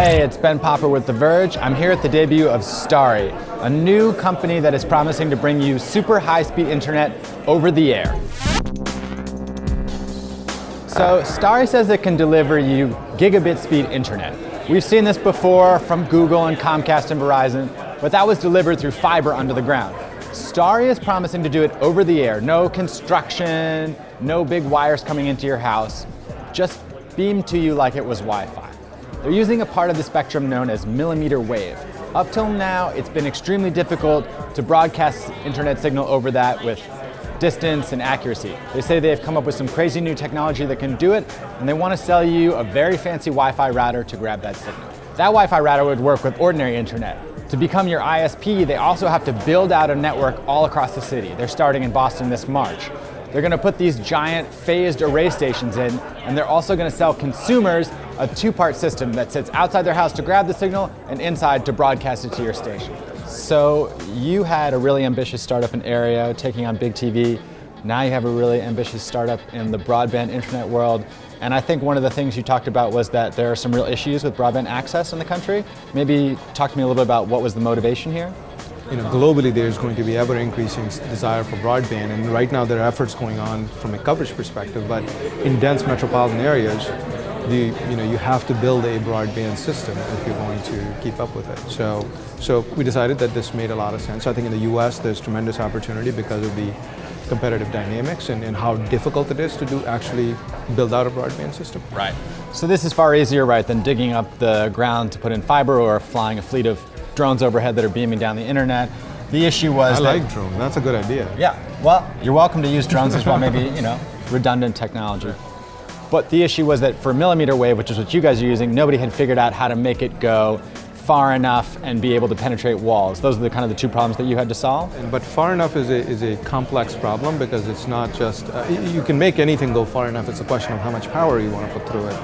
Hey, it's Ben Popper with The Verge. I'm here at the debut of Starry, a new company that is promising to bring you super high-speed internet over the air. So Starry says it can deliver you gigabit speed internet. We've seen this before from Google and Comcast and Verizon, but that was delivered through fiber under the ground. Starry is promising to do it over the air. No construction, no big wires coming into your house, just beamed to you like it was Wi-Fi. They're using a part of the spectrum known as millimeter wave. Up till now, it's been extremely difficult to broadcast internet signal over that with distance and accuracy. They say they've come up with some crazy new technology that can do it, and they want to sell you a very fancy Wi-Fi router to grab that signal. That Wi-Fi router would work with ordinary internet. To become your ISP, they also have to build out a network all across the city. They're starting in Boston this March. They're going to put these giant phased array stations in, and they're also going to sell consumers a two-part system that sits outside their house to grab the signal and inside to broadcast it to your station. So you had a really ambitious startup in Aereo taking on Big TV. Now you have a really ambitious startup in the broadband internet world. And I think one of the things you talked about was that there are some real issues with broadband access in the country. Maybe talk to me a little bit about what was the motivation here? you know, globally there's going to be ever increasing desire for broadband, and right now there are efforts going on from a coverage perspective. But in dense metropolitan areas, the, you know, you have to build a broadband system if you're going to keep up with it. So, so we decided that this made a lot of sense. I think in the U.S. there's tremendous opportunity because of the competitive dynamics and, and how difficult it is to do actually build out a broadband system. Right. So this is far easier, right, than digging up the ground to put in fiber or flying a fleet of drones overhead that are beaming down the internet. The issue was I that, like drones. That's a good idea. Yeah. Well, you're welcome to use drones as well. Maybe you know redundant technology. But the issue was that for millimeter wave, which is what you guys are using, nobody had figured out how to make it go far enough and be able to penetrate walls. Those are the kind of the two problems that you had to solve. But far enough is a, is a complex problem because it's not just, uh, you can make anything go far enough, it's a question of how much power you want to put through it.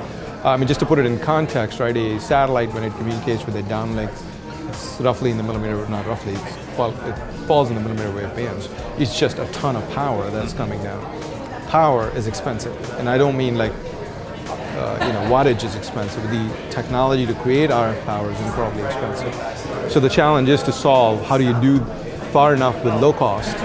Uh, I mean, just to put it in context, right, a satellite when it communicates with a downlink it's roughly in the millimeter, not roughly, it falls in the millimeter wave bands. It's just a ton of power that's coming down. Power is expensive, and I don't mean like, uh, you know, wattage is expensive. The technology to create RF power is incredibly expensive. So the challenge is to solve how do you do far enough with low cost,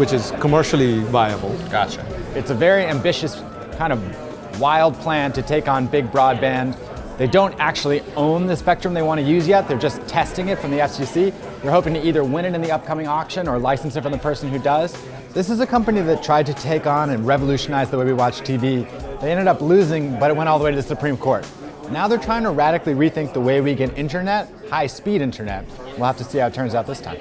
which is commercially viable. Gotcha. It's a very ambitious kind of wild plan to take on big broadband they don't actually own the spectrum they want to use yet. They're just testing it from the FCC. They're hoping to either win it in the upcoming auction or license it from the person who does. This is a company that tried to take on and revolutionize the way we watch TV. They ended up losing, but it went all the way to the Supreme Court. Now they're trying to radically rethink the way we get internet, high speed internet. We'll have to see how it turns out this time.